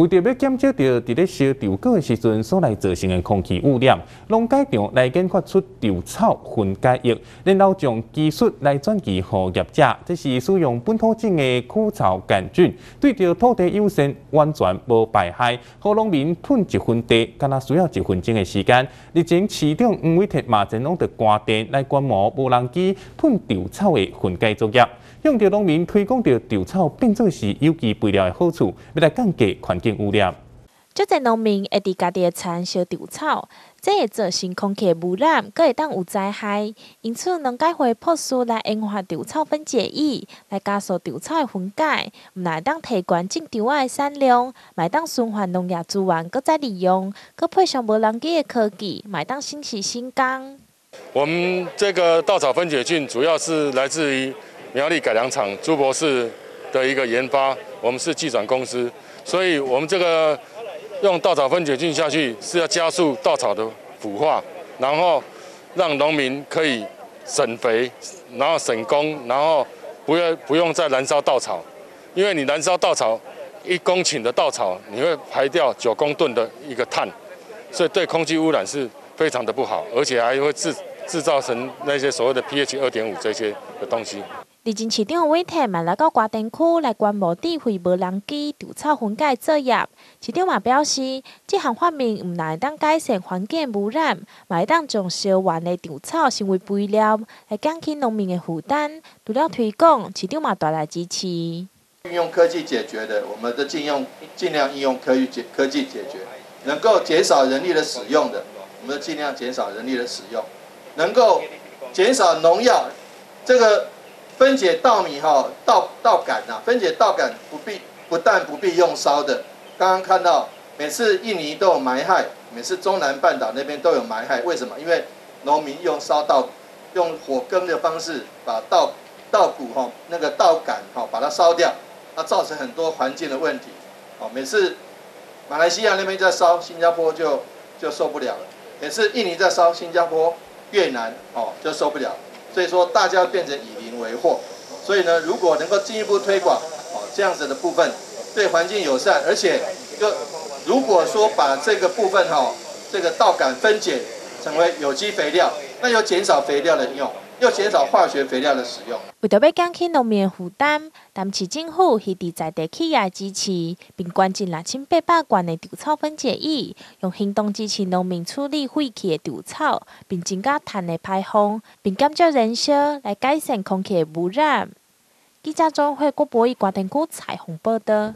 为着要减少着伫咧烧稻谷的时阵所来造成的空气污染，农改场来研发出稻草分解液，然后将技术来转移予业者。这是使用本土种的枯草杆菌，对着土地优先，完全无排害，和农民喷一分地，干那需要一分钟的时间。日前市长黄伟铁马前拢着关电来观摩无人机喷稻草的分解作业。向着农民推广着稻草变做是有机肥料的好处，要来降低环境污染。即个农民会伫家己的田烧稻草，这会造成空气污染，佫会当有灾害。因此，农改会朴素来研发稻草分解液，来加速稻草的分解，毋但当提悬种稻仔的产量，卖当循环农业资源，佫再利用，佫配上无人机的科技，卖当新起新工。我们这个稻草分解菌主要是来自于。苗栗改良厂朱博士的一个研发，我们是技转公司，所以我们这个用稻草分解菌下去是要加速稻草的腐化，然后让农民可以省肥，然后省工，然后不要不用再燃烧稻草，因为你燃烧稻草一公顷的稻草，你会排掉九公吨的一个碳，所以对空气污染是非常的不好，而且还会制制造成那些所谓的 pH 二点五这些的东西。日前，市长委托嘛来到瓜田区来观摩智慧无人机稻草分解作业。市长嘛表示，这项发明唔但当改善环境污染，嘛会当将烧完的稻草成为肥料，来减轻农民的负担。除了推广，市长嘛带来支持。运用科技解决的，我们的尽用尽量应用科技解科技解决，能够减少人力的使用的，我们尽量减少人力的使用，能够减少农药这个。分解稻米哈稻稻杆呐，分解稻杆不必不但不必用烧的，刚刚看到每次印尼都有埋害，每次中南半岛那边都有埋害，为什么？因为农民用烧稻用火耕的方式把稻稻谷哈那个稻杆哈把它烧掉，它造成很多环境的问题。哦，每次马来西亚那边在烧，新加坡就就受不了了；每次印尼在烧，新加坡、越南哦就受不了。所以说，大家变成以为祸。所以呢，如果能够进一步推广哦这样子的部分，对环境友善，而且就如果说把这个部分哈这个稻杆分解成为有机肥料，那又减少肥料的用。要减少化学肥料的使用。为着要减轻农民负担，淡市政府是伫在地企业支持，并关进六千八百罐的稻草分解液，用行动支持农民处理废弃的稻草，并增加碳的排放，并减少燃烧来改善空气的污染。记者综合国博一瓜田区彩虹报道。